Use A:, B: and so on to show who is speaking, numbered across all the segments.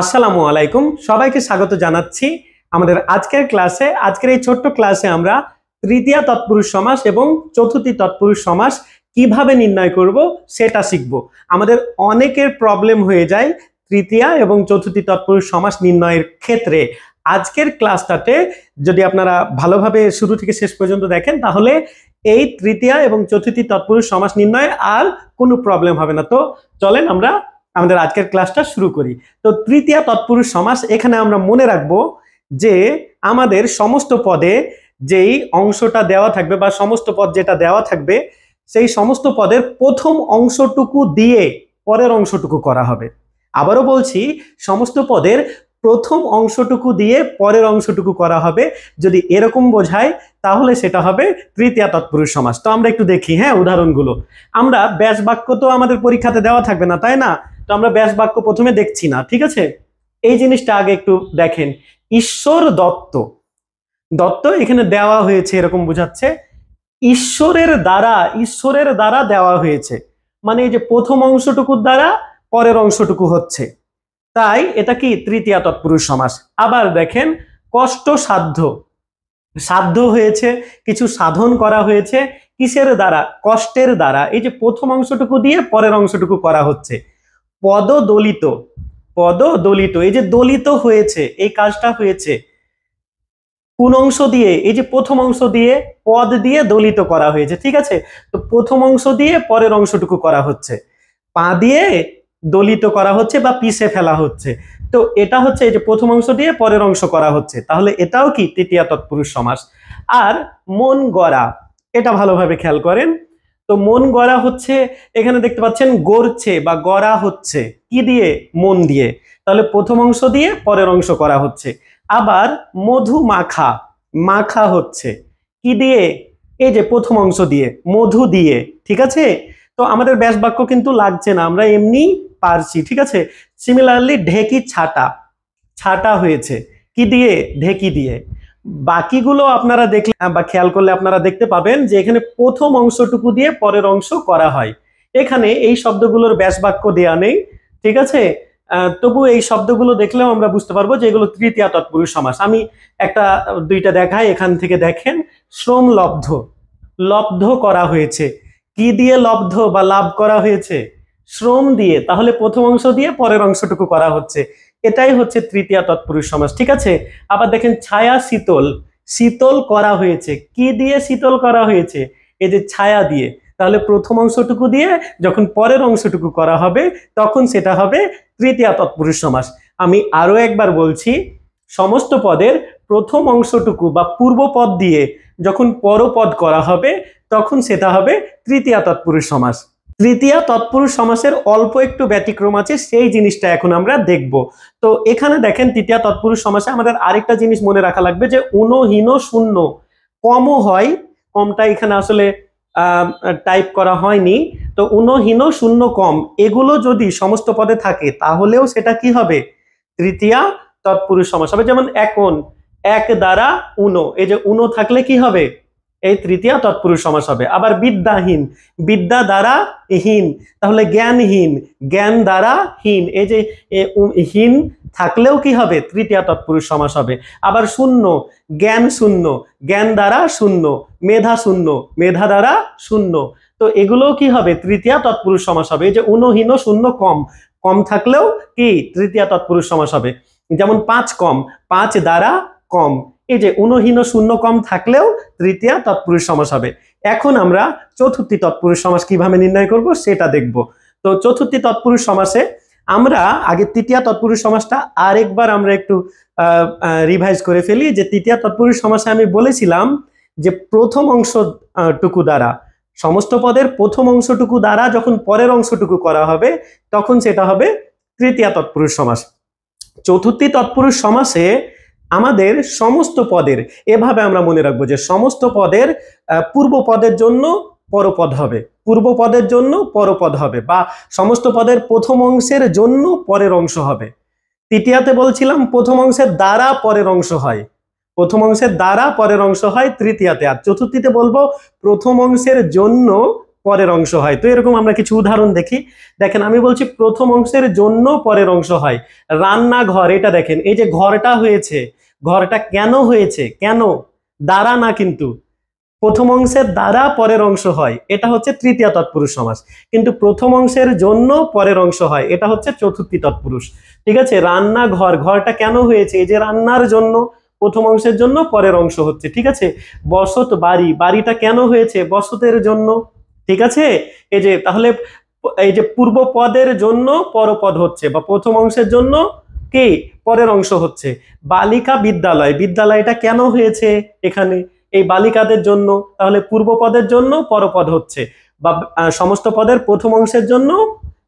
A: আসসালামু আলাইকুম। সবাইকে স্বাগত জানাচ্ছি আমাদের আজকের ক্লাসে। আজকের এই ছোট্ট ক্লাসে আমরা তৃতীয় তৎপুরুষ সমাস এবং চতুর্থী তৎপুরুষ সমাস কীভাবে নির্ণয় করব সেটা শিখব। আমাদের অনেকের প্রবলেম হয়ে যায় তৃতীয়া এবং চতুর্থী তৎপুরুষ সমাস নির্ণয়ের ক্ষেত্রে। আজকের ক্লাসটাতে যদি আপনারা ভালোভাবে শুরু থেকে শেষ পর্যন্ত দেখেন, তাহলে এই তৃতীয়া এবং চতুর্থী তৎপুরুষ সমাস নির্ণয়ে আর কোনো প্রবলেম হবে না। তো চলেন আমরা আমাদের আজকের ক্লাসটা শুরু করি। তো তৃতীয় তৎপুরুষ সমাস, এখানে আমরা মনে রাখব যে আমাদের সমস্ত পদে যেই অংশটা দেওয়া থাকবে বা সমস্ত পদ যেটা দেওয়া থাকবে, সেই সমস্ত পদের প্রথম অংশটুকু দিয়ে পরের অংশটুকু করা হবে। আবারও বলছি, সমস্ত পদের প্রথম অংশটুকু দিয়ে পরের অংশটুকু করা হবে। যদি এরকম বোঝায়, তাহলে সেটা হবে তৃতীয় তৎপুরুষ সমাস। তো আমরা একটু দেখি হ্যাঁ উদাহরণগুলো। আমরা ব্যাস বাক্য তো আমাদের পরীক্ষাতে দেওয়া থাকবে না, তাই না? তো আমরা ব্যাস বাক্য প্রথমে দেখছি না, ঠিক আছে? এই জিনিসটা আগে একটু দেখেন। ঈশ্বর দত্ত। দত্ত এখানে দেওয়া হয়েছে, এরকম বোঝাচ্ছে। ঈশ্বরের দ্বারা ঈশ্বরের দ্বারা দেওয়া হয়েছে। মানে এই যে প্রথম অংশটুকুর দ্বারা, পরের অংশটুকু হচ্ছে। তাই এটা কি তৃতীয় তৎপুরুষ সমাস? আবার দেখেন, কষ্ট সাধ্য। সাধ্য হয়েছে, কিছু সাধন করা হয়েছে কিসের দ্বারা? কষ্টের দ্বারা। এই যে প্রথম অংশটুকু দিয়ে পরের অংশটুকু করা হচ্ছে। পদ দলিত পদ দলিত এই যে দলিত হয়েছে, এই কাজটা হয়েছে। কোন অংশ দিয়ে? এই যে প্রথম অংশ দিয়ে পদ দিয়ে দলিত করা হয়েছে, ঠিক আছে? তো প্রথম অংশ দিয়ে পরের অংশটুকু করা হচ্ছে। পা দিয়ে দলিত করা হচ্ছে বা পিষে ফেলা হচ্ছে। তো এটা হচ্ছে এই যে প্রথম অংশ দিয়ে পরের অংশ করা হচ্ছে। তাহলে এটাও কি তৃতীয় তৎপুরুষ সমাস? আর মন গড়া, এটা ভালোভাবে খেয়াল করেন। তো মন গড়া হচ্ছে, এখানে দেখতে পাচ্ছেন গড়ছে বা গড়া হচ্ছে। কি দিয়ে? মন দিয়ে। তাহলে প্রথম অংশ দিয়ে পরের অংশ করা হচ্ছে। আবার মধু মাখা মাখা হচ্ছে। কি দিয়ে? এই যে প্রথম অংশ দিয়ে, মধু দিয়ে, ঠিক আছে? তো আমাদের ব্যাস বাক্য কিন্তু লাগছে না, আমরা এমনি পারছি, ঠিক আছে? সিমিলারলি ঢেকি ছাটা ছাটা হয়েছে। কি দিয়ে? ঢেকি দিয়ে। বাকিগুলো আপনারা দেখলে বা খেয়াল করলে আপনারা দেখতে পাবেন যে এখানে প্রথম অংশটুকু দিয়ে পরের অংশ করা হয়। এখানে এই শব্দগুলোর ব্যাস বাক্য দেওয়া নেই, ঠিক আছে? তবু এই শব্দগুলো দেখলেও আমরা বুঝতে পারব যে এগুলো তৃতীয় তৎপুরুষ সমাস। আমি একটা, দুইটা দেখাই, এখান থেকে দেখেন। শ্রম লব্ধ লব্ধ করা হয়েছে। কি দিয়ে লব্ধ বা লাভ করা হয়েছে? শ্রম দিয়ে, তাহলে প্রথম অংশ দিয়ে পরের অংশটুকু করা হচ্ছে। এটাই হচ্ছে তৃতীয় তৎপুরুষ সমাস, ঠিক আছে? আবার দেখেন, ছায়া শীতল শীতল করা হয়েছে। কি দিয়ে শীতল করা হয়েছে? এই যে ছায়া দিয়ে। তাহলে প্রথম অংশটুকু দিয়ে যখন পরের অংশটুকু করা হবে, তখন সেটা হবে তৃতীয় তৎপুরুষ সমাস। আমি আরও একবার বলছি সমস্ত পদের প্রথম অংশটুকু বা পূর্ব পদ দিয়ে যখন পরপদ করা হবে, তখন সেটা হবে তৃতীয় তৎপুরুষ সমাস। তৃতীয় তৎপুরুষ সমাসের অল্প একটু ব্যতিক্রম আছে, সেই জিনিসটা এখন আমরা দেখব। তো এখানে দেখেন তৃতীয় তৎপুরুষ সমাসে আমাদের আরেকটা জিনিস মনে রাখা লাগবে যে উনহীন শূন্য। কমও হয়, কমটা এখানে আসলে টাইপ করা হয়নি। তো উনহীন শূন্য কম, এগুলো যদি সমস্ত পদে থাকে, তাহলেও সেটা কি হবে? তৃতীয়া তৎপুরুষ সমাস। হবে যেমন এখন, এক দ্বারা উনো, এই যে উনো থাকলে কি হবে? এই তৃতীয় তৎপুরুষ সমাস হবে। আবার বিদ্যাহীন, বিদ্যা দ্বারা হীন, তাহলে জ্ঞানহীন, জ্ঞান দ্বারা হীন, এই যে হীন থাকলেও কি হবে? তৃতীয় তৎপুরুষ সমাস হবে। আবার শূন্য, জ্ঞান শূন্য, জ্ঞান দ্বারা শূন্য, মেধা শূন্য, মেধা দ্বারা শূন্য। তো এগুলোও কি হবে? তৃতীয় তৎপুরুষ সমাস হবে। এই যে উনহীন শূন্য কম কম থাকলেও কি? তৃতীয় তৎপুরুষ সমাস হবে। যেমন পাঁচ কম, পাঁচ দ্বারা কম। এই যে উনহীন শূন্য কম থাকলেও তৃতীয় তৎপুরুষ সমাস হবে। এখন আমরা চতুর্থী তৎপুরুষ সমাস কীভাবে নির্ণয় করব সেটা দেখব। তো চতুর্থী তৎপুরুষ সমাসে আমরা আগে তৃতীয় তৎপুরুষ সমাসটা আরেকবার আমরা একটু রিভাইজ করে ফেলি যে তৃতীয় তৎপুরুষ সমাসে আমি বলেছিলাম যে প্রথম অংশ টুকু দ্বারা। সমস্ত পদের প্রথম অংশটুকু দ্বারা যখন পরের অংশটুকু করা হবে, তখন সেটা হবে তৃতীয় তৎপুরুষ সমাস। চতুর্থী তৎপুরুষ সমাসে আমাদের সমস্ত পদের, এভাবে আমরা মনে রাখব যে সমস্ত পদের পূর্ব পদের জন্য পরপদ হবে। পূর্ব পদের জন্য পরপদ হবে বা সমস্ত পদের প্রথম অংশের জন্য পরের অংশ হবে। তৃতীয়াতে বলছিলাম প্রথম অংশের দ্বারা পরের অংশ হয়। প্রথম অংশের দ্বারা পরের অংশ হয় তৃতীয়াতে। আর চতুর্থীতে বলব প্রথম অংশের জন্য পরের অংশ হয়। তো এরকম আমরা কিছু উদাহরণ দেখি। দেখেন, আমি বলছি প্রথম অংশের জন্য পরের অংশ হয়। রান্নাঘর, এটা দেখেন, এই যে ঘরটা হয়েছে, ঘরটা কেন হয়েছে, কেন, দ্বারা না কিন্তু। প্রথম অংশের দ্বারা পরের অংশ হয়, এটা হচ্ছে তৃতীয় তৎপুরুষ সমাস। কিন্তু প্রথম অংশের জন্য পরের অংশ হয়, এটা হচ্ছে চতুর্থী তৎপুরুষ। ঠিক আছে? রান্নাঘর, ঘরটা কেন হয়েছে? এই যে রান্নার জন্য, প্রথম অংশের জন্য পরের অংশ হচ্ছে, ঠিক আছে? বসত বাড়ি, বাড়িটা কেন হয়েছে? বসতের জন্য। ঠিক আছে? এই যে, তাহলে এই যে পূর্ব পদের জন্য পরপদ হচ্ছে বা প্রথম অংশের জন্য কি? পরের অংশ হচ্ছে। বালিকা বিদ্যালয়, বিদ্যালয়টা কেন হয়েছে এখানে? এই বালিকাদের জন্য, তাহলে পূর্ব পদের জন্য পরপদ হচ্ছে বা সমস্ত পদের প্রথম অংশের জন্য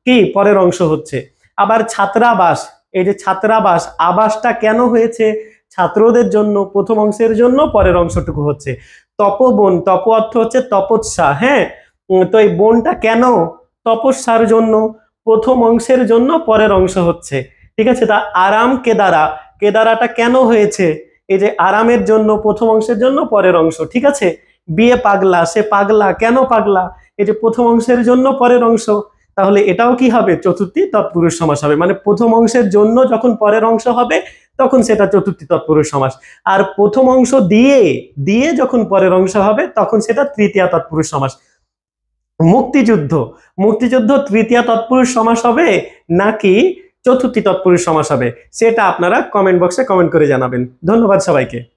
A: কি? পরের অংশ হচ্ছে। আবার ছাত্রাবাস, এই যে ছাত্রাবাস, আবাসটা কেন হয়েছে? ছাত্রদের জন্য, প্রথম অংশের জন্য পরের অংশটুকু হচ্ছে। তপবন, তপ অর্থ হচ্ছে তপস্যা হ্যাঁ? তো এই বনটা কেন তপস্যার জন্য প্রথম অংশের জন্য পরের অংশ হচ্ছে? ঠিক আছে, তা আরাম কেদারা, কেদারাটা কেন হয়েছে? এই যে আরামের জন্য, প্রথম অংশের জন্য, পরের অংশ, ঠিক আছে? বিয়ে পাগলা, সে পাগলা, কেন পাগলা? এই যে প্রথম অংশের জন্য, পরের অংশ, তাহলে এটাও কি হবে? চতুর্থী তৎপুরুষ সমাস হবে। মানে প্রথম অংশের জন্য যখন পরের অংশ হবে, তখন সেটা চতুর্থী তৎপুরুষ সমাস। আর প্রথম অংশ দিয়ে দিয়ে যখন পরের অংশ হবে, তখন সেটা তৃতীয় তৎপুরুষ সমাস। মুক্তিযুদ্ধ। মুক্তিযুদ্ধ তৃতীয় তৎপুরুষ সমাস হবে নাকি চতুর্থী তৎপুরুষ সমাস হবে? সেটা আপনারা কমেন্ট বক্সে কমেন্ট করে জানাবেন। ধন্যবাদ সবাইকে।